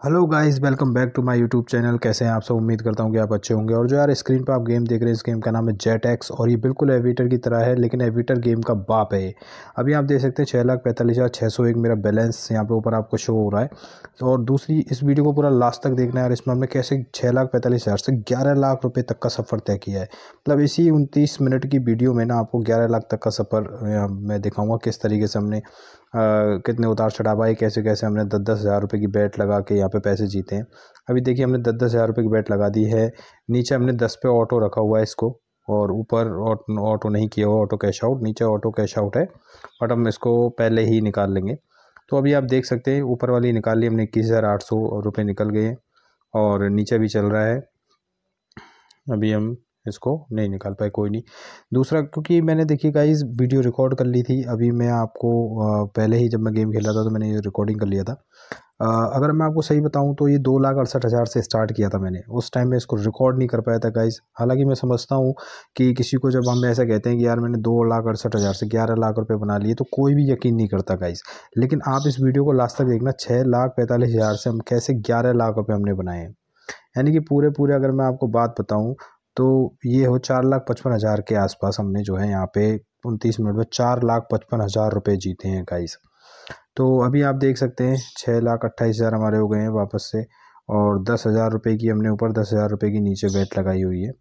Hello guys welcome back to my YouTube channel कैसे हैं आप सब? उम्मीद करता हूँ कि आप अच्छे होंगे। और जो यार स्क्रीन पर आप गेम देख रहे हैं, इस गेम का नाम है जेट एक्स और ये बिल्कुल एविटर की तरह है, लेकिन एविटर गेम का बाप है अभी आप देख सकते हैं छः लाख पैंतालीस हज़ार छः सौ एक मेरा बैलेंस यहाँ पे ऊपर आपको शो हो रहा है। तो और दूसरी, इस वीडियो को पूरा लास्ट तक देखना है और इसमें हमने कैसे छः लाख पैंतालीस हज़ार से ग्यारह लाख रुपये तक का सफ़र तय किया है। मतलब इसी उनतीस मिनट की वीडियो में ना आपको ग्यारह लाख तक का सफ़र मैं दिखाऊँगा किस तरीके से हमने कितने उतार चढ़ाव आए, कैसे कैसे हमने दस दस हज़ार रुपये की बैट लगा के यहाँ पे पैसे जीते हैं। अभी देखिए हमने दस दस हज़ार रुपये की बैट लगा दी है, नीचे हमने दस पे ऑटो रखा हुआ है इसको, और ऊपर ऑटो नहीं किया हुआ, ऑटो कैश आउट, नीचे ऑटो कैश आउट है, बट हम इसको पहले ही निकाल लेंगे। तो अभी आप देख सकते हैं, ऊपर वाली निकाल ली हमने, इक्कीस हज़ार आठ सौ रुपये निकल गए और नीचे भी चल रहा है। अभी हम इसको नहीं निकाल पाए, कोई नहीं। दूसरा, क्योंकि मैंने देखिए गाइस वीडियो रिकॉर्ड कर ली थी। अभी मैं आपको पहले ही जब मैं गेम खेल था तो मैंने ये रिकॉर्डिंग कर लिया था। अगर मैं आपको सही बताऊँ तो ये दो लाख अड़सठ हज़ार से स्टार्ट किया था मैंने। उस टाइम में इसको रिकॉर्ड नहीं कर पाया था गाइस हालाँकि मैं समझता हूँ कि किसी को जब हम ऐसा कहते हैं कि यार मैंने दो लाख अड़सठ हज़ार से ग्यारह लाख रुपये बना लिए तो कोई भी यकीन नहीं करता गाइस लेकिन आप इस वीडियो को लास्ट तक देखना छः लाख पैंतालीस हज़ार से हम कैसे ग्यारह लाख रुपये हमने बनाए हैं। यानी कि पूरे पूरे अगर मैं आपको बात बताऊँ तो ये हो चार लाख पचपन हज़ार के आसपास हमने जो है यहाँ पे उनतीस मिनट में चार लाख पचपन हज़ार रुपये जीते हैं गाइस तो अभी आप देख सकते हैं छः लाख अट्ठाईस हज़ार हमारे हो गए हैं वापस से और दस हज़ार रुपये की हमने ऊपर दस हज़ार रुपये की नीचे बैट लगाई हुई है।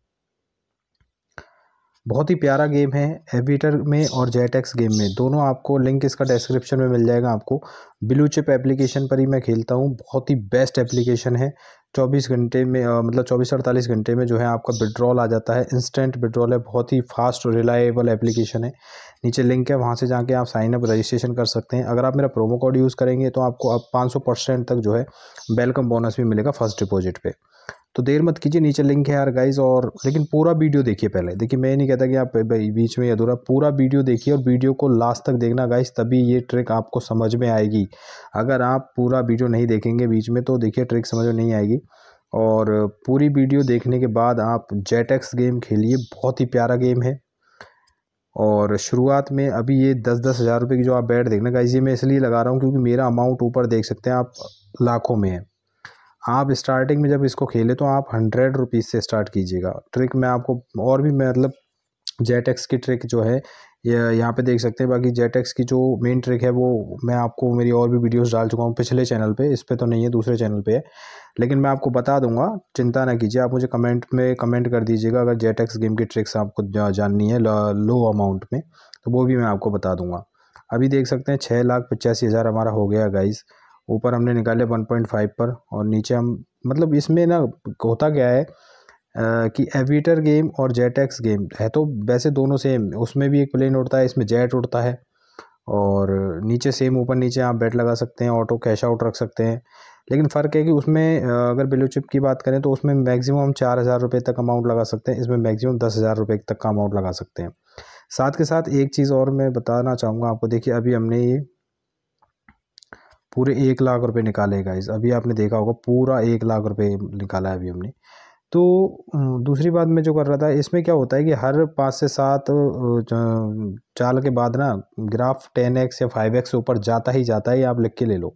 बहुत ही प्यारा गेम है एविटर में और जेटेक्स गेम में। दोनों आपको लिंक इसका डिस्क्रिप्शन में मिल जाएगा आपको। ब्लू चिप एप्लीकेशन पर ही मैं खेलता हूँ। बहुत ही बेस्ट एप्लीकेशन है। चौबीस घंटे में आ, मतलब चौबीस अड़तालीस घंटे में जो है आपका विड्रॉल आ जाता है। इंस्टेंट विड्रॉल है। बहुत ही फास्ट और रिलायबल एप्लीकेशन है। नीचे लिंक है। वहाँ से जाके आप साइन अप रजिस्ट्रेशन कर सकते हैं। अगर आप मेरा प्रोमो कोड यूज़ करेंगे तो आपको अब पाँच तक जो है वेलकम बोनस भी मिलेगा फ़र्स्ट डिपॉजिट पे। तो देर मत कीजिए, नीचे लिंक है यार गाइज़ और लेकिन पूरा वीडियो देखिए पहले। देखिए, मैं नहीं कहता कि आप भाई, बीच में अधूरा। पूरा वीडियो देखिए और वीडियो को लास्ट तक देखना गाइज़ तभी ये ट्रिक आपको समझ में आएगी। अगर आप पूरा वीडियो नहीं देखेंगे बीच में तो देखिए ट्रिक समझ में नहीं आएगी। और पूरी वीडियो देखने के बाद आप जेटेक्स गेम खेलिए, बहुत ही प्यारा गेम है। और शुरुआत में अभी ये दस दस हज़ार रुपये की जो आप बैट देखना गाइज़ ये मैं इसलिए लगा रहा हूँ क्योंकि मेरा अमाउंट ऊपर देख सकते हैं आप, लाखों में है। आप स्टार्टिंग में जब इसको खेले तो आप हंड्रेड रुपीज़ से स्टार्ट कीजिएगा। ट्रिक मैं आपको और भी मतलब जेटेक्स की ट्रिक जो है यहाँ पे देख सकते हैं। बाकी जेटेक्स की जो मेन ट्रिक है वो मैं आपको मेरी और भी वीडियोस डाल चुका हूँ पिछले चैनल पे। इस पर तो नहीं है, दूसरे चैनल पे है। लेकिन मैं आपको बता दूँगा, चिंता ना कीजिए। आप मुझे कमेंट में कमेंट कर दीजिएगा अगर जेटेक्स गेम की ट्रिक्स आपको जाननी है लो अमाउंट में तो वो भी मैं आपको बता दूँगा। अभी देख सकते हैं छः लाख पचासी हज़ार हमारा हो गया गाइज़ ऊपर हमने निकाले वन पॉइंट फाइव पर और नीचे हम मतलब इसमें ना होता क्या है आ, कि एविटर गेम और जेट एक्स गेम है तो वैसे दोनों सेम उसमें भी एक प्लेन उड़ता है इसमें जेट उड़ता है और नीचे सेम ऊपर नीचे आप बैट लगा सकते हैं ऑटो कैश आउट रख सकते हैं लेकिन फ़र्क है कि उसमें अगर बिलो चिप की बात करें तो उसमें मैक्सिमम हम चार हज़ार रुपये तक अमाउंट लगा सकते हैं इसमें मैक्सिमम दस हज़ार रुपये तक का अमाउंट लगा सकते हैं। साथ के साथ एक चीज़ और मैं बताना चाहूँगा आपको देखिए अभी हमने ये पूरे एक लाख रुपए निकाले गाइस अभी आपने देखा होगा, पूरा एक लाख रुपए निकाला है अभी हमने। तो दूसरी बात मैं जो कर रहा था, इसमें क्या होता है कि हर पाँच से सात चाल के बाद ना ग्राफ टेन एक्स या फाइव एक्स ऊपर जाता ही जाता है, ये आप लिख के ले लो।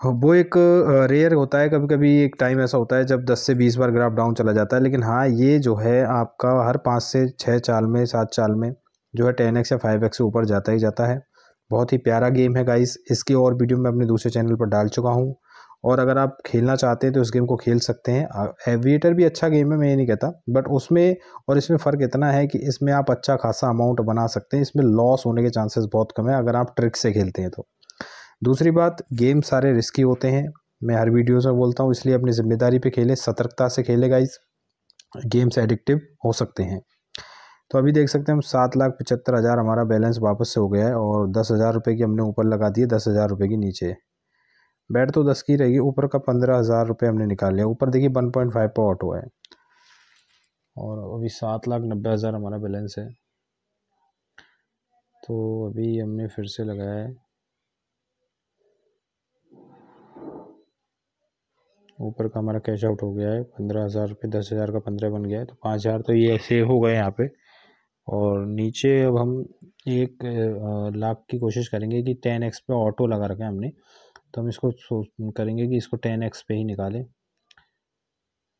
वो एक रेयर होता है कभी कभी एक टाइम ऐसा होता है जब दस से बीस बार ग्राफ डाउन चला जाता है, लेकिन हाँ ये जो है आपका हर पाँच से छः चाल में, सात चाल में जो है टेन एक्स या फाइव एक्स ऊपर जाता ही जाता है। बहुत ही प्यारा गेम है गाइस इसकी और वीडियो मैं अपने दूसरे चैनल पर डाल चुका हूँ। और अगर आप खेलना चाहते हैं तो इस गेम को खेल सकते हैं। एविएटर भी अच्छा गेम है, मैं ये नहीं कहता। बट उसमें और इसमें फ़र्क इतना है कि इसमें आप अच्छा खासा अमाउंट बना सकते हैं। इसमें लॉस होने के चांसेस बहुत कम है, अगर आप ट्रिक से खेलते हैं तो। दूसरी बात गेम सारे रिस्की होते हैं। मैं हर वीडियो में बोलता हूँ, इसलिए अपनी ज़िम्मेदारी पे खेलें, सतर्कता से खेले गाइज़ गेम्स एडिक्टिव हो सकते हैं। तो अभी देख सकते हैं हम सात लाख पचहत्तर हज़ार हमारा बैलेंस वापस से हो गया है और दस हज़ार रुपये की हमने ऊपर लगा दिए दस हज़ार रुपये की नीचे। बैट तो दस की रहेगी, ऊपर का पंद्रह हज़ार रुपये हमने निकाल लिया। ऊपर देखिए वन पॉइंट फाइव पर ऑटो है। और अभी सात लाख नब्बे हज़ार हमारा बैलेंस है। तो अभी हमने फिर से लगाया है। ऊपर का हमारा कैश आउट हो गया है, पंद्रह हज़ार रुपये दस हज़ार का पंद्रह बन गया है। तो पाँच हज़ार तो ये सेव हो गए यहाँ पे। और नीचे अब हम एक लाख की कोशिश करेंगे कि टेन एक्स पे ऑटो लगा रखें हमने। तो हम इसको करेंगे कि इसको टेन एक्स पे ही निकालें।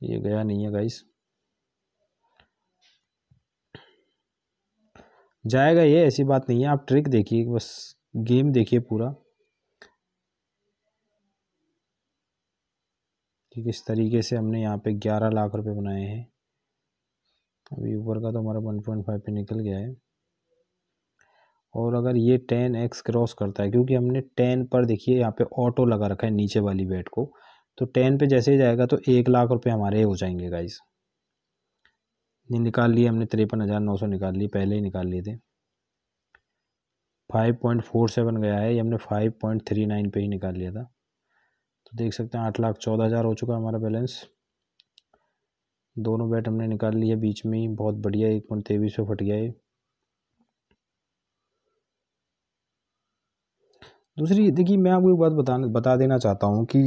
ये गया नहीं है गाइस। जाएगा ये, ऐसी बात नहीं है। आप ट्रिक देखिए, बस गेम देखिए पूरा। कि किस तरीके से हमने यहाँ पे ग्यारह लाख रुपए बनाए हैं। अभी ऊपर का तो हमारा वन पॉइंट फाइव पे निकल गया है। और अगर ये टेन एक्स क्रॉस करता है, क्योंकि हमने टेन पर देखिए यहाँ पे ऑटो लगा रखा है नीचे वाली बेट को तो टेन पे जैसे ही जाएगा तो एक लाख रुपए हमारे हो जाएँगे गाइस नहीं निकाल लिए हमने तिरपन हज़ार नौ सौ निकाल लिए, पहले ही निकाल लिए थे। फाइव पॉइंट फोर सेवन गया है, ये हमने फाइव पॉइंट थ्री नाइन पे ही निकाल लिया था। तो देख सकते हैं आठ लाख चौदह हज़ार हो चुका है हमारा बैलेंस दोनों बैट हमने निकाल लिए, बीच में ही। बहुत बढ़िया, एक पॉइंट तेईस पे फट गया है दूसरी, देखिए, मैं आपको एक बात बता बता देना चाहता हूँ कि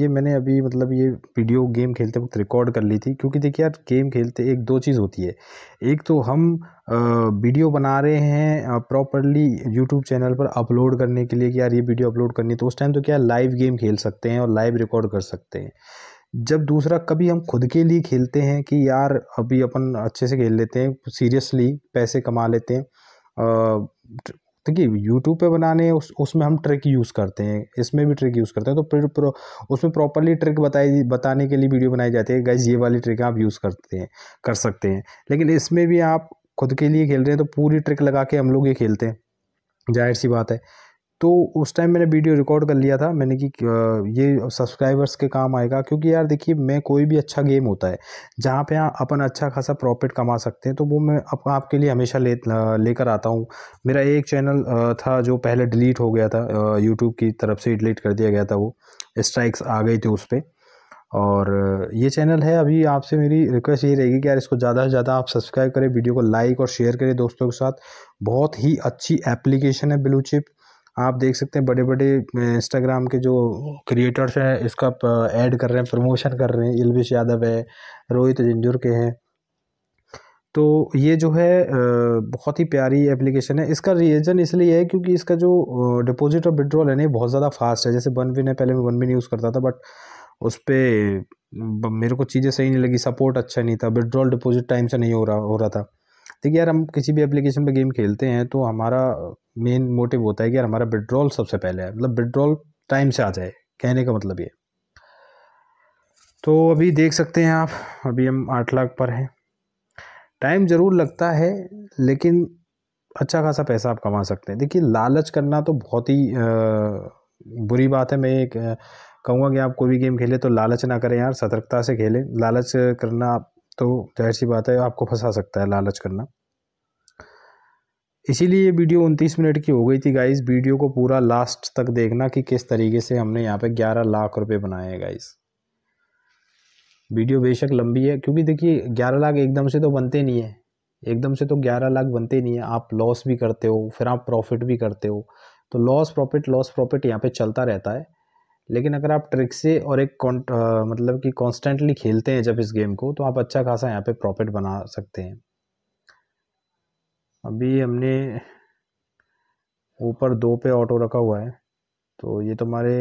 ये मैंने अभी मतलब ये वीडियो गेम खेलते वक्त रिकॉर्ड कर ली थी, क्योंकि देखिए यार, गेम खेलते एक दो चीज़ होती है। एक तो हम वीडियो बना रहे हैं प्रॉपरली यूट्यूब चैनल पर अपलोड करने के लिए कि यार, ये वीडियो अपलोड करनी तो उस टाइम तो क्या, लाइव गेम खेल सकते हैं और लाइव रिकॉर्ड कर सकते हैं। जब दूसरा कभी हम खुद के लिए खेलते हैं कि यार अभी अपन अच्छे से खेल लेते हैं सीरियसली पैसे कमा लेते हैं देखिए यूट्यूब पे बनाने उस उसमें हम ट्रिक यूज़ करते हैं इसमें भी ट्रिक यूज़ करते हैं तो फिर प्रो, उसमें प्रॉपरली ट्रिक बताई बताने के लिए वीडियो बनाई जाती है गाइज़ ये वाली ट्रिक आप यूज़ करते हैं कर सकते हैं। लेकिन इसमें भी आप खुद के लिए खेल रहे हैं तो पूरी ट्रिक लगा के हम लोग ये खेलते हैं ज़ाहिर सी बात है। तो उस टाइम मैंने वीडियो रिकॉर्ड कर लिया था। मैंने कि ये सब्सक्राइबर्स के काम आएगा। क्योंकि यार देखिए मैं कोई भी अच्छा गेम होता है जहाँ पे अपन अच्छा खासा प्रॉफिट कमा सकते हैं तो वो मैं अप, आपके लिए हमेशा ले लेकर आता हूँ। मेरा एक चैनल था जो पहले डिलीट हो गया था यूट्यूब की तरफ़ से डिलीट कर दिया गया था वो। स्ट्राइक्स आ गई थी उस पर और ये चैनल है। अभी आपसे मेरी रिक्वेस्ट ये रहेगी कि यार इसको ज़्यादा से ज़्यादा आप सब्सक्राइब करें वीडियो को लाइक और शेयर करें दोस्तों के साथ। बहुत ही अच्छी एप्लीकेशन है ब्लू चिप आप देख सकते हैं बड़े बड़े इंस्टाग्राम के जो क्रिएटर्स हैं, इसका ऐड कर रहे हैं प्रमोशन कर रहे हैं इलविश यादव है रोहित जिंजुर के हैं। तो ये जो है बहुत ही प्यारी एप्लीकेशन है। इसका रीज़न इसलिए है क्योंकि इसका जो डिपॉजिट और विड्रॉल है ना बहुत ज़्यादा फास्ट है। जैसे वन विन है, पहले मैं वन विन यूज़ करता था बट उस पर मेरे को चीज़ें सही नहीं लगी सपोर्ट अच्छा नहीं था विड्रॉल डिपॉजिट टाइम से नहीं हो रहा हो रहा था। देखिए यार, हम किसी भी एप्लीकेशन पे गेम खेलते हैं तो हमारा मेन मोटिव होता है कि यार हमारा विड्रॉल सबसे पहले है। मतलब विड्रॉल टाइम से आ जाए, कहने का मतलब ये। तो अभी देख सकते हैं आप, अभी हम आठ लाख पर हैं। टाइम ज़रूर लगता है, लेकिन अच्छा खासा पैसा आप कमा सकते हैं। देखिए, लालच करना तो बहुत ही बुरी बात है। मैं एक कहूँगा कि आप कोई भी गेम खेले तो लालच ना करें यार, सतर्कता से खेलें। लालच करना तो ज़ाहिर सी बात है, आपको फंसा सकता है लालच करना। इसीलिए ये वीडियो उनतीस मिनट की हो गई थी गाइस वीडियो को पूरा लास्ट तक देखना कि किस तरीके से हमने यहाँ पे ग्यारह लाख रुपए बनाए हैं गाइस वीडियो बेशक लंबी है, क्योंकि देखिए, ग्यारह लाख एकदम से तो बनते नहीं है। एकदम से तो ग्यारह लाख बनते नहीं है। आप लॉस भी करते हो, फिर आप प्रॉफिट भी करते हो। तो लॉस प्रॉफिट लॉस प्रॉफिट यहाँ पे चलता रहता है। लेकिन अगर आप ट्रिक से और एक आ, मतलब कि कॉन्स्टेंटली खेलते हैं जब इस गेम को तो आप अच्छा खासा यहाँ पे प्रॉफिट बना सकते हैं। अभी हमने ऊपर दो पे ऑटो रखा हुआ है तो ये तो हमारे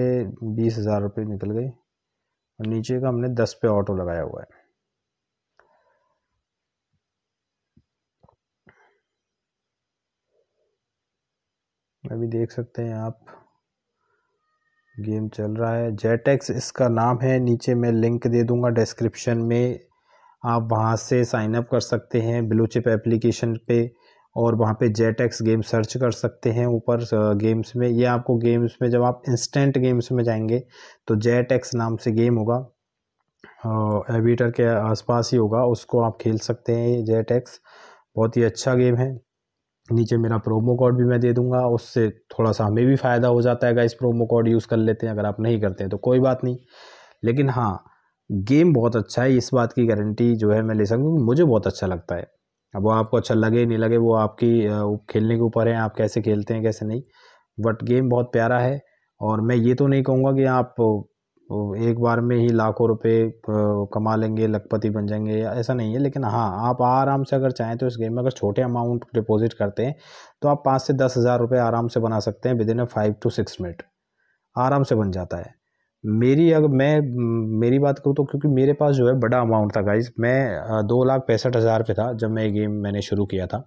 बीस हज़ार रुपये निकल गए और नीचे का हमने दस पे ऑटो लगाया हुआ है। अभी देख सकते हैं आप गेम चल रहा है। जेटेक्स इसका नाम है। नीचे मैं लिंक दे दूँगा डिस्क्रिप्शन में। आप वहाँ से साइन अप कर सकते हैं ब्लू चिप एप्लीकेशन पे और वहाँ पे जेटेक्स गेम सर्च कर सकते हैं ऊपर गेम्स में। ये आपको गेम्स में जब आप इंस्टेंट गेम्स में जाएँगे तो जेटेक्स नाम से गेम होगा। एविटर के आसपास ही होगा। उसको आप खेल सकते हैं जेटेक्स बहुत ही अच्छा गेम है। नीचे मेरा प्रोमो कोड भी मैं दे दूँगा, उससे थोड़ा सा हमें भी फ़ायदा हो जाता है इस प्रोमो कोड यूज़ कर लेते हैं, अगर आप नहीं करते हैं तो कोई बात नहीं। लेकिन हाँ गेम बहुत अच्छा है, इस बात की गारंटी जो है मैं ले सकूँ मुझे बहुत अच्छा लगता है। अब वो आपको अच्छा लगे नहीं लगे, वो आपकी खेलने के ऊपर है, आप कैसे खेलते हैं, कैसे नहीं। बट गेम बहुत प्यारा है, और मैं ये तो नहीं कहूँगा कि आप एक बार में ही लाखों रुपए कमा लेंगे, लखपति बन जाएँगे, ऐसा नहीं है। लेकिन हाँ आप आराम से अगर चाहें तो इस गेम में अगर छोटे अमाउंट डिपॉजिट करते हैं तो आप पाँच से दस हज़ार रुपये आराम से बना सकते हैं within a five to six minute आराम से बन जाता है। मेरी अगर मैं मेरी बात करूँ तो क्योंकि मेरे पास जो है बड़ा अमाउंट था गाइज़ मैं दो लाख पैंसठ हज़ार पे था जब मैं ये गेम मैंने शुरू किया था।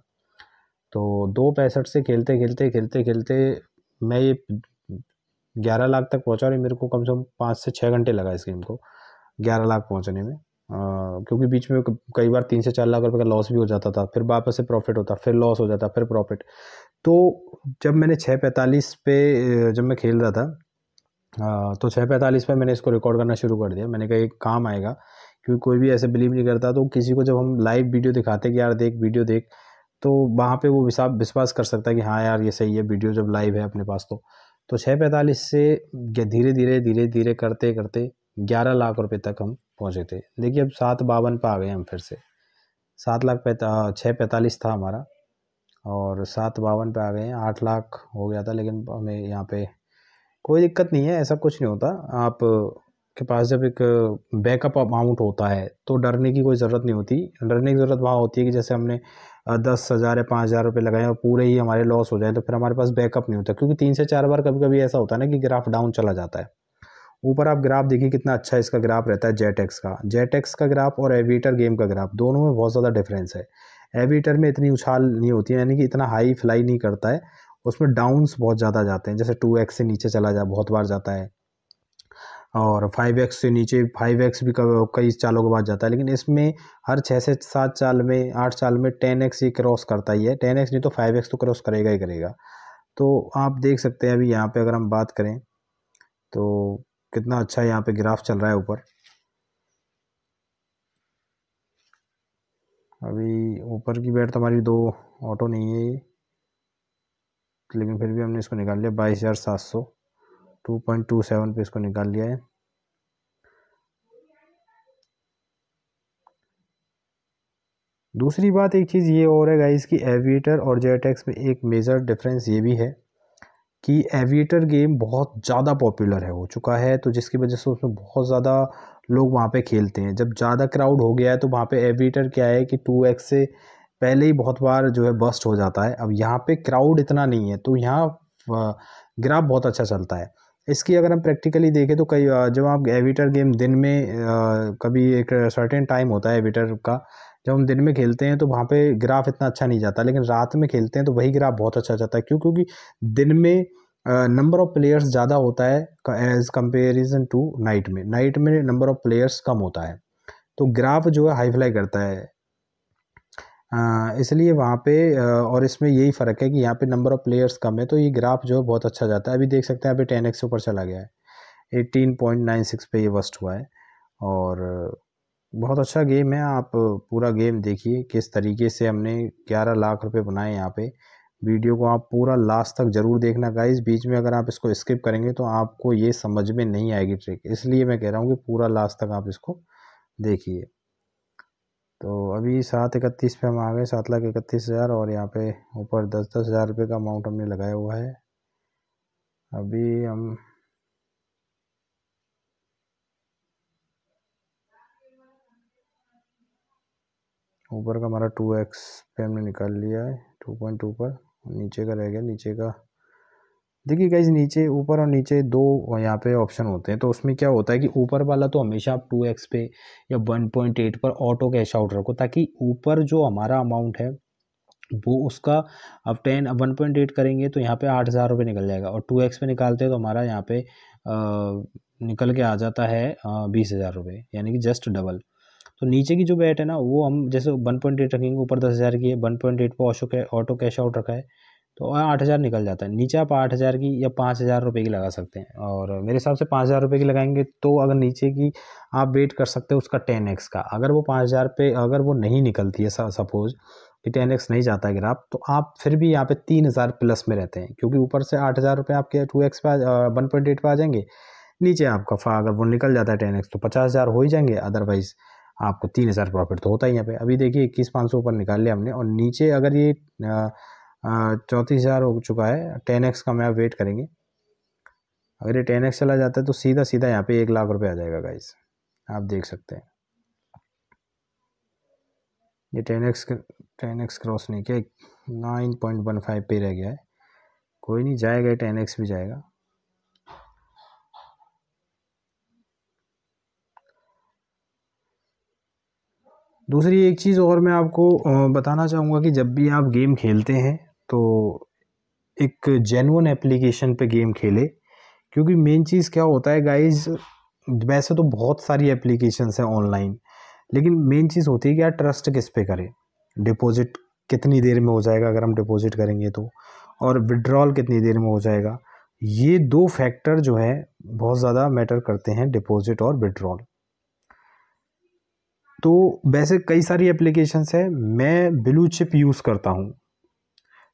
तो दो पैंसठ से खेलते खेलते खेलते खेलते मैं ये ग्यारह लाख तक पहुँचा और मेरे को कम से कम पाँच से छः घंटे लगा इस गेम को ग्यारह लाख पहुँचने में। आ, क्योंकि बीच में कई बार तीन से चार लाख रुपए का लॉस भी हो जाता था फिर वापस से प्रॉफिट होता फिर लॉस हो जाता फिर प्रॉफिट तो जब मैंने छः पैंतालीस पे जब मैं खेल रहा था तो छः पैंतालीस पर मैंने इसको रिकॉर्ड करना शुरू कर दिया। मैंने कहा एक काम आएगा। क्योंकि कोई भी ऐसे बिलीव नहीं करता तो किसी को जब हम लाइव वीडियो दिखाते कि यार देख वीडियो देख तो वहाँ पे वो विश्वास कर सकता है कि हाँ यार ये सही है वीडियो जब लाइव है अपने पास तो तो छः पैंतालीस से धीरे धीरे धीरे धीरे करते करते ग्यारह लाख रुपए तक हम पहुँचे थे। देखिए, अब सात बावन पर आ गए हम फिर से। सात लाख पैंता छः पैंतालीस था हमारा और सात बावन पे आ गए आठ लाख हो गया था, लेकिन हमें यहाँ पे कोई दिक्कत नहीं है, ऐसा कुछ नहीं होता। आप के पास जब एक बैकअप अमाउंट होता है तो डरने की कोई ज़रूरत नहीं होती। डरने की ज़रूरत वहाँ होती है कि जैसे हमने दस हज़ार या पाँच हज़ार रुपये लगाए और पूरे ही हमारे लॉस हो जाए तो फिर हमारे पास बैकअप नहीं होता। क्योंकि तीन से चार बार कभी कभी ऐसा होता है ना कि ग्राफ डाउन चला जाता है। ऊपर आप ग्राफ देखिए कितना अच्छा इसका ग्राफ रहता है जेट का। जेट का ग्राफ और एविटर गेम का ग्राफ दोनों में बहुत ज़्यादा डिफरेंस है। एविटर में इतनी उछाल नहीं होती है, यानी कि इतना हाई फ्लाई नहीं करता है। उसमें डाउन्स बहुत ज़्यादा जाते हैं, जैसे टू एक्स से नीचे चला जा, बहुत बार जाता है। और फाइव एक्स से नीचे फाइव एक्स भी कई चालों के बाद जाता है, लेकिन इसमें हर छः से सात चाल में, आठ चाल में टेन एक्स ही क्रॉस करता ही है। टेन एक्स नहीं तो फाइव एक्स तो क्रॉस करेगा ही करेगा। तो आप देख सकते हैं अभी यहाँ पे अगर हम बात करें तो कितना अच्छा यहाँ पे ग्राफ चल रहा है ऊपर। अभी ऊपर की बैट तो हमारी दो ऑटो नहीं है, लेकिन फिर भी हमने इसको निकाल लिया बाईस हज़ार सात सौ। टू पॉइंट टू सेवन पे इसको निकाल लिया है। दूसरी बात, एक चीज़ ये और है गाइस कि एविएटर और जेटेक्स में एक मेजर डिफरेंस ये भी है कि एविएटर गेम बहुत ज़्यादा पॉपुलर है, हो चुका है तो जिसकी वजह से उसमें बहुत ज़्यादा लोग वहाँ पे खेलते हैं। जब ज़्यादा क्राउड हो गया है तो वहाँ पे एविएटर क्या है कि टू एक्स से पहले ही बहुत बार जो है बस्ट हो जाता है। अब यहाँ पे क्राउड इतना नहीं है तो यहाँ ग्राफ बहुत अच्छा चलता है। इसकी अगर हम प्रैक्टिकली देखें तो कई जब आप एविटर गेम दिन में आ, कभी एक सर्टेन टाइम होता है एविटर का जब हम दिन में खेलते हैं तो वहाँ पे ग्राफ इतना अच्छा नहीं जाता लेकिन रात में खेलते हैं तो वही ग्राफ बहुत अच्छा जाता है। क्यों? क्योंकि दिन में नंबर ऑफ़ प्लेयर्स ज़्यादा होता है एज़ कम्पेरिजन टू नाइट में। नाइट में नंबर ऑफ़ प्लेयर्स कम होता है। तो ग्राफ जो है हाई फ्लाई करता है। इसलिए वहाँ पे और इसमें यही फ़र्क है कि यहाँ पे नंबर ऑफ़ प्लेयर्स कम है तो ये ग्राफ जो है बहुत अच्छा जाता है। अभी देख सकते हैं अभी टेन एक्स ऊपर चला गया है। एटीन पॉइंट नाइन सिक्स पे ये वस्ट हुआ है। और बहुत अच्छा गेम है, आप पूरा गेम देखिए, किस तरीके से हमने ग्यारह लाख रुपये बनाए यहाँ पे। वीडियो को आप पूरा लास्ट तक ज़रूर देखना गाइस बीच में अगर आप इसको स्किप करेंगे तो आपको ये समझ में नहीं आएगी ट्रिक इसलिए मैं कह रहा हूँ कि पूरा लास्ट तक आप इसको देखिए। तो अभी सात इकतीस पे हम आ गए, सात लाख इकतीस हज़ार और यहाँ पे ऊपर दस दस हज़ार रुपये का अमाउंट हमने लगाया हुआ है। अभी हम ऊपर का हमारा टू एक्स पे हमने निकाल लिया है टू पॉइंट टू पर। नीचे का रह गया, नीचे का देखिए गाइज़ नीचे ऊपर और नीचे दो यहाँ पे ऑप्शन होते हैं तो उसमें क्या होता है कि ऊपर वाला तो हमेशा आप टू एक्स पे या वन पॉइंट एट पर ऑटो कैश आउट रखो ताकि ऊपर जो हमारा अमाउंट है वो उसका अब टेन अब वन पॉइंट एट करेंगे तो यहाँ पे आठ हज़ार रुपये निकल जाएगा और टू एक्स पे निकालते हैं तो हमारा यहाँ पे आ, निकल के आ जाता है बीस हज़ार रुपये यानी कि जस्ट डबल तो नीचे की जो बैट है ना वो हम जैसे वन पॉइंट एट रखेंगे ऊपर दस हज़ार की है वन पॉइंट एट पर ऑटो कैश आउट रखा है तो आठ हज़ार निकल जाता है। नीचे आप आठ हज़ार की या पाँच हज़ार रुपये की लगा सकते हैं। और मेरे हिसाब से पाँच हज़ार रुपये की लगाएँगे तो अगर नीचे की आप वेट कर सकते हैं उसका टेन एक्स का। अगर वो पाँच हज़ार पे अगर वो नहीं निकलती है सपोज़ कि टेन एक्स नहीं जाता ग्राफ तो आप फिर भी यहाँ पे तीन हज़ार प्लस में रहते हैं। क्योंकि ऊपर से आठ हज़ार रुपये आपके टू एक्स पे वन पॉइंट एट पर आ जाएँगे। नीचे आपका फा, अगर वो निकल जाता है टेन एक्स तो पचास हज़ार हो ही जाएँगे। अदरवाइज़ आपको तीन हज़ार प्रॉफिट तो होता ही यहाँ पे। अभी देखिए इक्कीस पाँच सौ ऊपर निकाल लिया हमने और नीचे अगर ये चौंतीस हज़ार हो चुका है। टेन एक्स का मैं आप वेट करेंगे। अगर ये टेन एक्स चला जाता है तो सीधा सीधा यहाँ पे एक लाख रुपए आ जाएगा गाइस आप देख सकते हैं। ये ten x ten x cross नहीं किया नाइन पॉइंट वन फाइव पे रह गया है। कोई नहीं, जाएगा टेन एक्स भी जाएगा। दूसरी एक चीज़ और मैं आपको बताना चाहूँगा कि जब भी आप गेम खेलते हैं तो एक जेनुअन एप्लीकेशन पे गेम खेले, क्योंकि मेन चीज़ क्या होता है गाइज़ वैसे तो बहुत सारी एप्लीकेशंस हैं ऑनलाइन लेकिन मेन चीज़ होती है कि यार ट्रस्ट किस पे करें? डिपॉजिट कितनी देर में हो जाएगा अगर हम डिपॉजिट करेंगे तो? और विड्रॉल कितनी देर में हो जाएगा? ये दो फैक्टर जो है, बहुत ज़्यादा मैटर करते हैं डिपॉजिट और विड्रॉल तो वैसे कई सारी एप्लीकेशंस है, मैं ब्लू चिप यूज़ करता हूँ।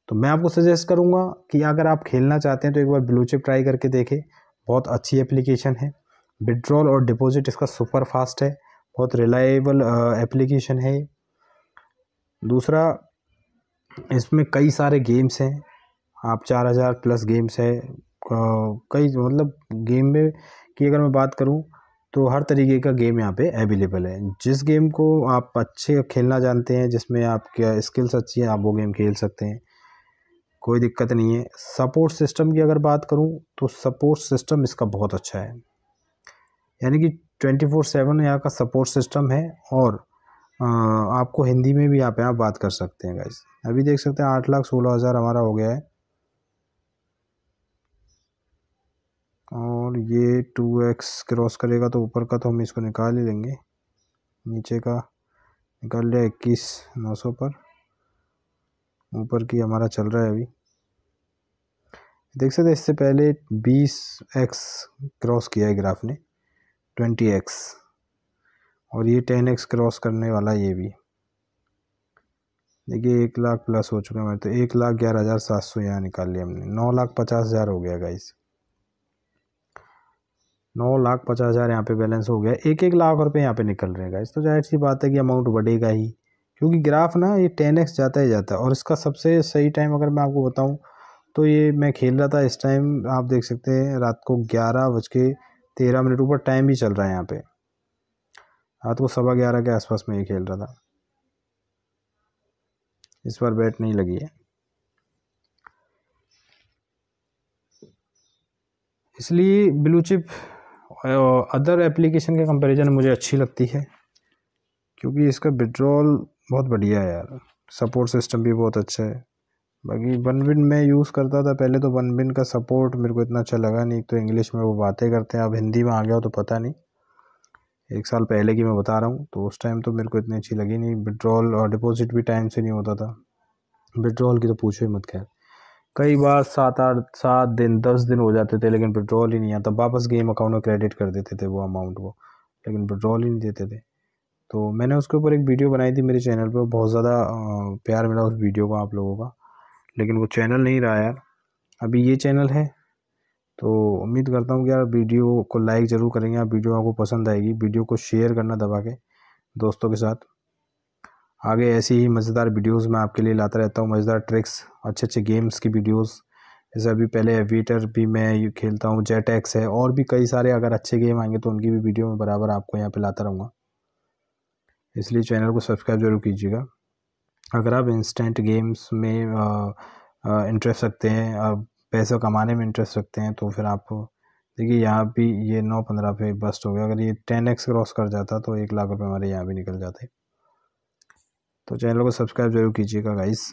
तो मैं आपको सजेस्ट करूँगा कि अगर आप खेलना चाहते हैं तो एक बार ब्लू चिप ट्राई करके देखें। बहुत अच्छी एप्लीकेशन है। विड्रॉल और डिपॉजिट इसका सुपर फास्ट है। बहुत रिलायबल एप्लीकेशन है। दूसरा, इसमें कई सारे गेम्स हैं। आप चार हज़ार प्लस गेम्स है। कई मतलब गेम में की अगर मैं बात करूँ तो हर तरीके का गेम यहाँ पे अवेलेबल है। जिस गेम को आप अच्छे खेलना जानते हैं, जिसमें आपके स्किल्स अच्छी हैं, आप वो गेम खेल सकते हैं। कोई दिक्कत नहीं है। सपोर्ट सिस्टम की अगर बात करूँ तो सपोर्ट सिस्टम इसका बहुत अच्छा है। यानी कि ट्वेंटी फोर सेवन यहाँ का सपोर्ट सिस्टम है और आपको हिंदी में भी यहाँ पे आप बात कर सकते हैं गाइज़ अभी देख सकते हैं आठ लाख सोलह हज़ार हमारा हो गया है। और ये टू एक्स क्रॉस करेगा तो ऊपर का तो हम इसको निकाल ही लेंगे। नीचे का निकाल लिया इक्कीस नौ सौ पर। ऊपर की हमारा चल रहा है अभी। देख सकते इससे पहले बीस एक्स क्रॉस किया है ग्राफ ने ट्वेंटी एक्स और ये टेन एक्स क्रॉस करने वाला ये भी। देखिए, एक लाख प्लस हो चुका है मैं तो एक लाख ग्यारह हज़ार सात सौ यहाँ निकाल लिया हमने। नौ लाख पचास हज़ार हो गया गाइस नौ लाख पचास हज़ार यहाँ पे बैलेंस हो गया। एक एक लाख रुपए यहाँ पे निकल रहे हैं गाइस तो ज़ाहिर सी बात है कि अमाउंट बढ़ेगा ही। क्योंकि ग्राफ ना ये टेन एक्स जाता ही जाता है। और इसका सबसे सही टाइम अगर मैं आपको बताऊँ तो ये मैं खेल रहा था इस टाइम, आप देख सकते हैं, रात को ग्यारह बज के तेरह मिनट ऊपर टाइम भी चल रहा है यहाँ पे। रात को सवा ग्यारह के आसपास में ये खेल रहा था। इस बार बैट नहीं लगी है। इसलिए ब्लू चिप अदर एप्लीकेशन के कंपैरिजन मुझे अच्छी लगती है, क्योंकि इसका विड्रॉल बहुत बढ़िया है यार। सपोर्ट सिस्टम भी बहुत अच्छा है। बाकी वन बिन मैं यूज़ करता था, पहले तो वन बिन का सपोर्ट मेरे को इतना अच्छा लगा नहीं तो इंग्लिश में वो बातें करते हैं। अब हिंदी में आ गया हो तो पता नहीं। एक साल पहले की मैं बता रहा हूँ तो उस टाइम तो मेरे को इतनी अच्छी लगी नहीं। विड्रॉल और डिपॉजिट भी टाइम से नहीं होता था। विड्रॉल की तो पूछो ही मत खैर। कई बार सात आठ, सात दिन, दस दिन हो जाते थे, लेकिन विड्रॉल ही नहीं आता। वापस गेम अकाउंट में क्रेडिट कर देते थे वो अमाउंट वो, लेकिन विड्रॉल ही नहीं देते थे। तो मैंने उसके ऊपर एक वीडियो बनाई थी मेरे चैनल पर बहुत ज़्यादा प्यार मिला उस वीडियो को आप लोगों का। लेकिन वो चैनल नहीं रहा यार। अभी ये चैनल है तो उम्मीद करता हूँ कि यार वीडियो को लाइक ज़रूर करेंगे, आप वीडियो आपको पसंद आएगी। वीडियो को शेयर करना दबा के दोस्तों के साथ। आगे ऐसी ही मज़ेदार वीडियोस मैं आपके लिए लाता रहता हूँ, मज़ेदार ट्रिक्स अच्छे अच्छे गेम्स की वीडियोस जैसे अभी पहले एवीटर भी मैं खेलता हूँ जेट एक्स है, और भी कई सारे अगर अच्छे गेम आएँगे तो उनकी भी वीडियो में बराबर आपको यहाँ पर लाता रहूँगा। इसलिए चैनल को सब्सक्राइब ज़रूर कीजिएगा। अगर आप इंस्टेंट गेम्स में इंटरेस्ट रखते हैं और पैसे कमाने में इंटरेस्ट रखते हैं तो फिर आप, देखिए यहाँ भी ये नौ पंद्रह पे बस्ट हो गया। अगर ये टेन एक्स क्रॉस कर जाता तो एक लाख रुपये हमारे यहाँ भी निकल जाते। तो चैनल को सब्सक्राइब ज़रूर कीजिएगा गाइस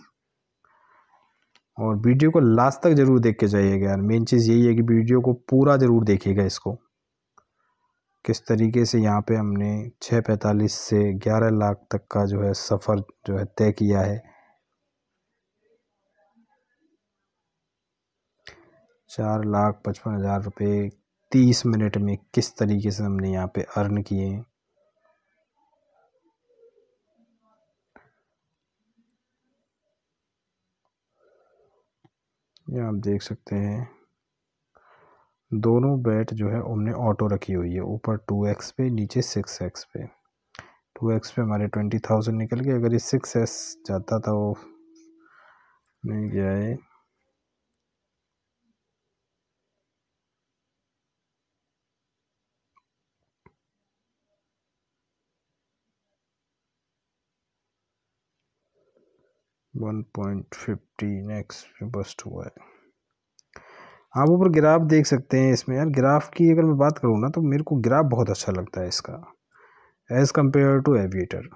और वीडियो को लास्ट तक ज़रूर देख के जाइएगा यार। मेन चीज़ यही है कि वीडियो को पूरा ज़रूर देखिएगा इसको। किस तरीके से यहाँ पे हमने छः पैंतालीस से ग्यारह लाख तक का जो है सफ़र जो है तय किया है? चार लाख पचपन हज़ार रुपये तीस मिनट में किस तरीके से हमने यहाँ पे अर्न किए? ये आप देख सकते हैं। दोनों बैट जो है हमने ऑटो रखी हुई है। ऊपर टू एक्स पे, नीचे सिक्स एक्स पे। टू एक्स पे हमारे ट्वेंटी थाउज़ेंड निकल गए अगर ये सिक्स एस जाता था वो नहीं गया है वन पॉइंट फिफ्टीन एक्स पे बस्ट हुआ है। आप ऊपर ग्राफ देख सकते हैं इसमें। यार ग्राफ की अगर मैं बात करूँ ना तो मेरे को ग्राफ बहुत अच्छा लगता है इसका as compare to Aviator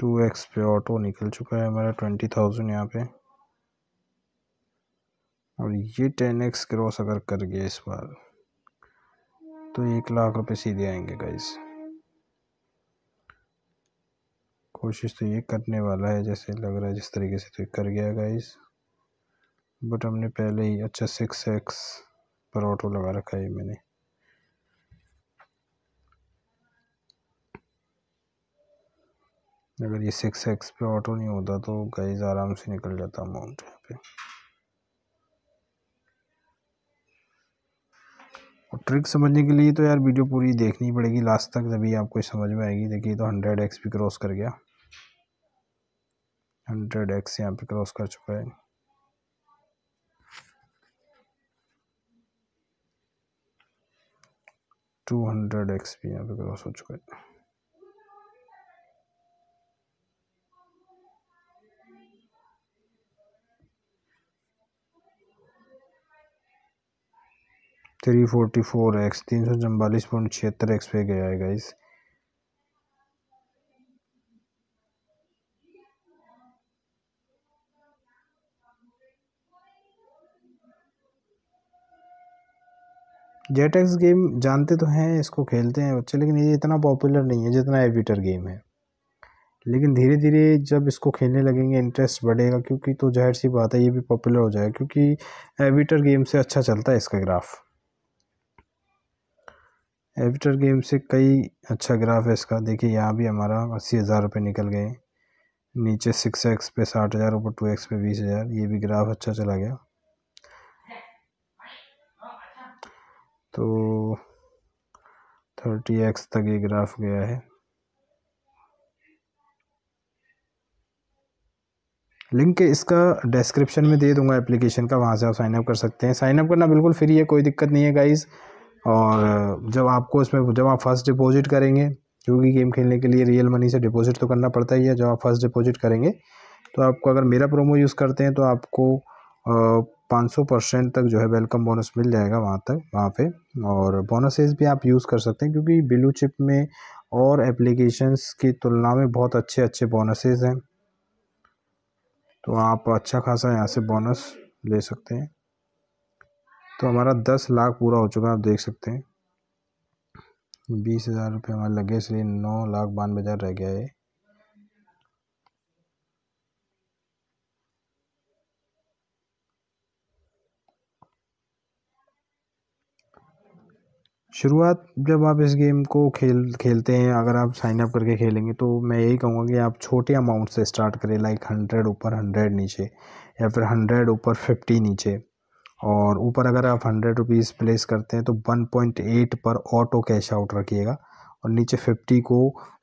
two x पे ऑटो निकल चुका है हमारा ट्वेंटी थाउज़ेंड यहाँ पे। और ये टेन एक्स क्रॉस अगर कर गया इस बार तो एक लाख रुपए सीधे आएँगे गाइस कोशिश तो ये करने वाला है, जैसे लग रहा है जिस तरीके से तो कर गया गाइस बट हमने पहले ही अच्छा सिक्स एक्स पर ऑटो लगा रखा है मैंने। अगर ये सिक्स एक्स पे ऑटो नहीं होता तो गाइज़ आराम से निकल जाता अमाउंट यहाँ पे। और ट्रिक समझने के लिए तो यार वीडियो पूरी देखनी पड़ेगी लास्ट तक तभी आपको समझ में आएगी, देखिए तो हंड्रेड एक्स भी क्रॉस कर गया। हंड्रेड एक्स यहाँ पे क्रॉस कर चुका है। टू हंड्रेड एक्स भी यहाँ पे क्रॉस हो चुका है। थ्री फोर्टी फोर एक्स, तीन सौ चौवालीस पॉइंट छिहत्तर एक्स पे गया है गाइस जेट एक्स गेम जानते तो हैं, इसको खेलते हैं बच्चे, लेकिन ये इतना पॉपुलर नहीं है जितना एविटर गेम है। लेकिन धीरे धीरे जब इसको खेलने लगेंगे इंटरेस्ट बढ़ेगा, क्योंकि तो ज़ाहिर सी बात है, ये भी पॉपुलर हो जाएगा, क्योंकि एविटर गेम से अच्छा चलता है इसका ग्राफ़ एविटर गेम से कई अच्छा ग्राफ है इसका। देखिए, यहाँ भी हमारा अस्सी हज़ार रुपये निकल गए। नीचे सिक्स एक्स पे साठ हज़ार, ऊपर टू एक्स पे बीस हज़ार। ये भी ग्राफ अच्छा चला गया। तो थर्टी एक्स तक ये ग्राफ गया है। लिंक इसका डिस्क्रिप्शन में दे दूँगा एप्लीकेशन का, वहाँ से आप साइनअप कर सकते हैं। साइनअप करना बिल्कुल फ्री है, कोई दिक्कत नहीं है गाइज़ और जब आपको इसमें जब आप फ़र्स्ट डिपॉजिट करेंगे, क्योंकि गेम खेलने के लिए रियल मनी से डिपॉजिट तो करना पड़ता ही है, जब आप फ़र्स्ट डिपॉजिट करेंगे तो आपको अगर मेरा प्रोमो यूज़ करते हैं तो आपको पाँच सौ परसेंट तक जो है वेलकम बोनस मिल जाएगा वहाँ तक, वहाँ पे। और बोनसेस भी आप यूज़ कर सकते हैं, क्योंकि बिलू चिप में और एप्लीकेशंस की तुलना में बहुत अच्छे अच्छे बोनसेस हैं। तो आप अच्छा खासा यहाँ से बोनस ले सकते हैं। तो हमारा दस लाख पूरा हो चुका है, आप देख सकते हैं। बीस हज़ार रुपये हमारे लगे इसलिए नौ लाख बानवे हज़ार रह गया है। शुरुआत जब आप इस गेम को खेल, खेलते हैं, अगर आप साइन अप करके खेलेंगे तो मैं यही कहूँगा कि आप छोटे अमाउंट से स्टार्ट करें लाइक हंड्रेड ऊपर हंड्रेड नीचे, या फिर हंड्रेड ऊपर फिफ्टी नीचे। और ऊपर अगर आप हंड्रेड रुपीज़ प्लेस करते हैं तो वन पॉइंट एट पर ऑटो कैश आउट रखिएगा और नीचे फिफ्टी को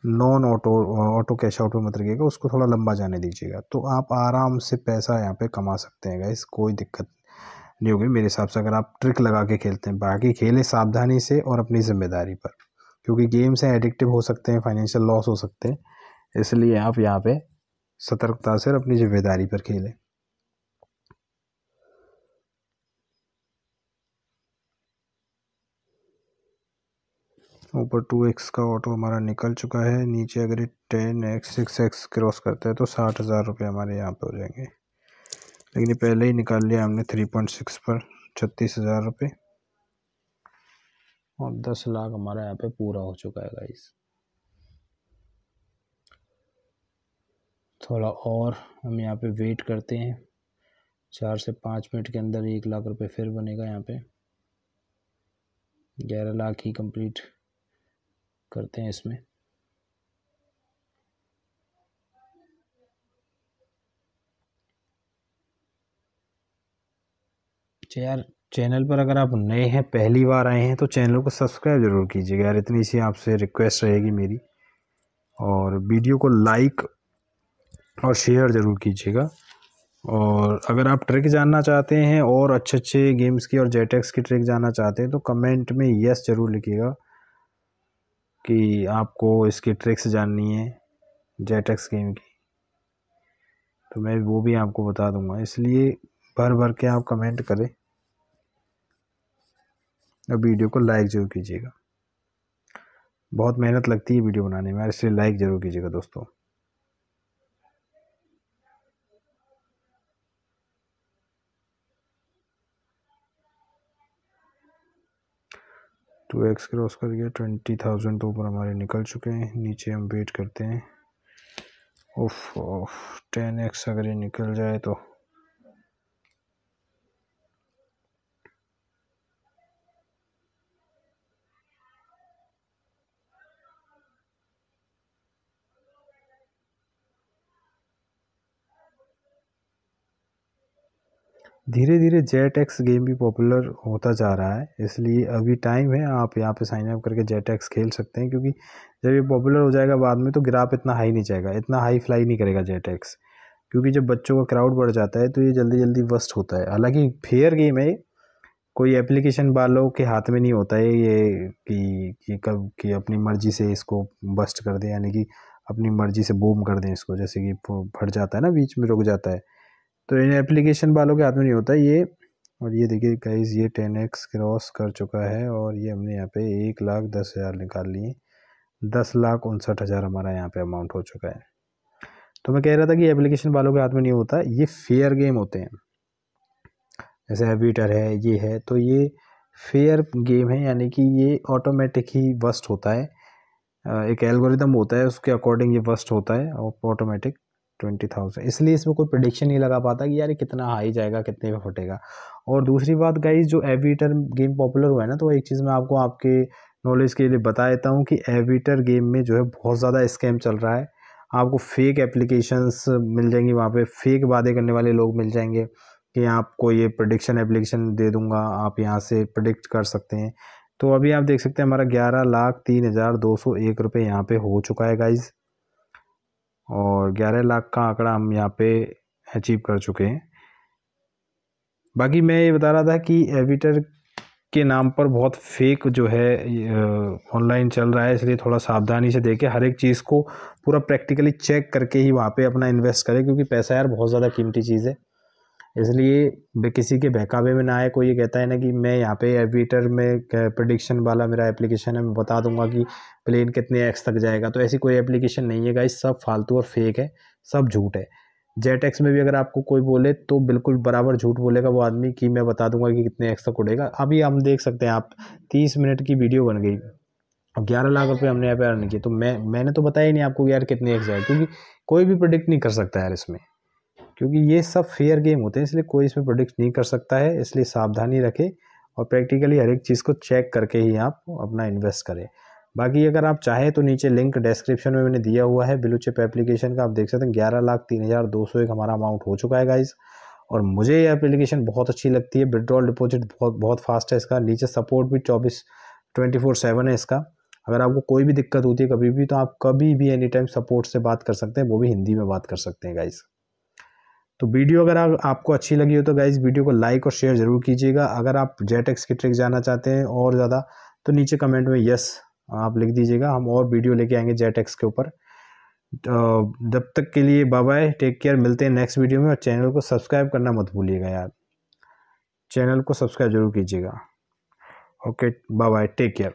non auto auto cash out में मत रखिएगा, उसको थोड़ा लंबा जाने दीजिएगा। तो आप आराम से पैसा यहाँ पे कमा सकते हैं गाइस कोई दिक्कत नहीं होगी मेरे हिसाब से, अगर आप ट्रिक लगा के खेलते हैं। बाकी खेलें सावधानी से और अपनी ज़िम्मेदारी पर, क्योंकि गेम्स हैं एडिक्टिव हो सकते हैं फाइनेंशियल लॉस हो सकते हैं, इसलिए आप यहाँ पर सतर्कता से और अपनी ज़िम्मेदारी पर खेलें। ऊपर टू एक्स का ऑटो हमारा निकल चुका है। नीचे अगर ये ten x six x cross करता है तो साठ हज़ार रुपये हमारे यहाँ पे हो जाएँगे। लेकिन पहले ही निकाल लिया हमने थ्री पॉइंट सिक्स पर, छत्तीस हज़ार रुपये। और दस लाख हमारा यहाँ पे पूरा हो चुका है गाइस थोड़ा और हम यहाँ पे वेट करते हैं। चार से पाँच मिनट के अंदर एक लाख रुपए फिर बनेगा यहाँ पे। ग्यारह लाख ही कंप्लीट करते हैं इसमें। अच्छा यार, चैनल पर अगर आप नए हैं, पहली बार आए हैं तो चैनल को सब्सक्राइब ज़रूर कीजिएगा यार। इतनी सी आपसे रिक्वेस्ट रहेगी मेरी। और वीडियो को लाइक और शेयर ज़रूर कीजिएगा। और अगर आप ट्रिक जानना चाहते हैं और अच्छे अच्छे गेम्स की और जेटेक्स की ट्रिक जानना चाहते हैं तो कमेंट में यस ज़रूर लिखिएगा। कि आपको इसकी ट्रिक्स जाननी है जेटेक्स गेम की। तो मैं वो भी आपको बता दूँगा। इसलिए भर भर के आप कमेंट करें। और वीडियो को लाइक ज़रूर कीजिएगा। बहुत मेहनत लगती है वीडियो बनाने में इसलिए लाइक ज़रूर कीजिएगा दोस्तों। टू एक्स क्रॉस कर गया, ट्वेंटी थाउज़ेंड तो ऊपर हमारे निकल चुके हैं, नीचे हम वेट करते हैं। ओफ ऑफ़ टेन एक्स अगर ये निकल जाए तो धीरे धीरे जेट एक्स गेम भी पॉपुलर होता जा रहा है, इसलिए अभी टाइम है, आप यहाँ पे साइन अप करके जेट एक्स खेल सकते हैं, क्योंकि जब ये पॉपुलर हो जाएगा बाद में तो ग्राफ इतना हाई नहीं जाएगा, इतना हाई फ्लाई नहीं करेगा जेट एक्स क्योंकि जब बच्चों का क्राउड बढ़ जाता है तो ये जल्दी जल्दी वस्ट होता है। हालाँकि फेयर गेम है, कोई एप्लीकेशन वालों के हाथ में नहीं होता है ये कि कि कब, कि अपनी मर्ज़ी से इसको बस्ट कर दें, यानी कि अपनी मर्ज़ी से बूम कर दें इसको, जैसे कि फट जाता है ना, बीच में रुक जाता है। तो इन एप्लीकेशन वालों के हाथ में नहीं होता ये। और ये देखिए गाइज़ ये टेन एक्स क्रॉस कर चुका है और ये हमने यहाँ पे एक लाख दस हज़ार निकाल लिए। दस लाख उनसठ हज़ार हमारा यहाँ पे अमाउंट हो चुका है। तो मैं कह रहा था कि एप्लीकेशन वालों के हाथ में नहीं होता, ये फेयर गेम होते हैं। जैसे एविटर है, ये है तो ये फेयर गेम है, यानी कि ये ऑटोमेटिक ही वस्ट होता है। एक एल्गोरिदम होता है, उसके अकॉर्डिंग ये वस्ट होता है ऑटोमेटिक ट्वेंटी थाउज़ेंड। इसलिए इसमें कोई प्रडिक्शन नहीं लगा पाता कि यार कितना हाई जाएगा, कितने में फटेगा। और दूसरी बात गाइज़ जो एविटर गेम पॉपुलर हुआ है ना तो एक चीज़ मैं आपको आपके नॉलेज के लिए बता देता हूँ कि एविटर गेम में जो है बहुत ज़्यादा स्कैम चल रहा है। आपको फेक एप्लीकेशंस मिल जाएँगी वहाँ पे फेक वादे करने वाले लोग मिल जाएँगे कि आपको ये प्रडिक्शन एप्लीकेशन दे दूँगा, आप यहाँ से प्रडिक्ट कर सकते हैं। तो अभी आप देख सकते हैं हमारा ग्यारह लाख तीन हज़ार दो सौ एक रुपये यहाँ पर हो चुका है गाइज़ और ग्यारह लाख का आंकड़ा हम यहाँ पे अचीव कर चुके हैं। बाकी मैं ये बता रहा था कि एविटर के नाम पर बहुत फेक जो है ऑनलाइन चल रहा है, इसलिए थोड़ा सावधानी से देखें। हर एक चीज़ को पूरा प्रैक्टिकली चेक करके ही वहाँ पे अपना इन्वेस्ट करें, क्योंकि पैसा यार बहुत ज़्यादा कीमती चीज़ है। इसलिए किसी के बहकावे में ना आए। कोई ये कहता है ना कि मैं यहाँ पे एविटर में प्रडिक्शन वाला मेरा एप्लीकेशन है, मैं बता दूँगा कि प्लेन कितने एक्स तक जाएगा। तो ऐसी कोई एप्लीकेशन नहीं है गाइस सब फालतू और फेक है, सब झूठ है। जेट एक्स में भी अगर आपको कोई बोले तो बिल्कुल बराबर झूठ बोलेगा वो आदमी कि मैं बता दूँगा कि कितने एक्स तक उड़ेगा। अभी हम देख सकते हैं आप, तीस मिनट की वीडियो बन गई ग्यारह लाख रुपये हमने यहाँ पे अर्न किए। तो मैं, मैंने तो बताया ही नहीं आपको यार कितने एक्स जाए क्योंकि कोई भी प्रोडिक्ट नहीं कर सकता यार इसमें। क्योंकि ये सब फेयर गेम होते हैं, इसलिए कोई इसमें प्रोडिक्ट नहीं कर सकता है, इसलिए सावधानी रखें और प्रैक्टिकली हर एक चीज़ को चेक करके ही आप अपना इन्वेस्ट करें। बाकी अगर आप चाहें तो नीचे लिंक डिस्क्रिप्शन में मैंने दिया हुआ है ब्लू चिप एप्लीकेशन का आप देख सकते हैं, ग्यारह लाख तीन हज़ार दो सौ एक हमारा अमाउंट हो चुका है गाइज़ और मुझे ये एप्लीकेशन बहुत अच्छी लगती है विड्रॉल डिपॉजिट बहुत बहुत फास्ट है इसका, नीचे सपोर्ट भी चौबीस ट्वेंटी फोर सेवन है इसका। अगर आपको कोई भी दिक्कत होती है कभी भी तो आप कभी भी एनी टाइम सपोर्ट से बात कर सकते हैं, वो भी हिंदी में बात कर सकते हैं गाइज़ तो वीडियो अगर आप, आपको अच्छी लगी हो तो गाइज़ वीडियो को लाइक और शेयर ज़रूर कीजिएगा। अगर आप जेट एक्स की ट्रिक जाना चाहते हैं और ज़्यादा तो नीचे कमेंट में यस आप लिख दीजिएगा। हम और वीडियो लेके आएँगे जेट एक्स के ऊपर। तो जब तक के लिए बाय बाय टेक केयर मिलते हैं नेक्स्ट वीडियो में और चैनल को सब्सक्राइब करना मत भूलिएगा यार। चैनल को सब्सक्राइब ज़रूर कीजिएगा। Okay bye bye take care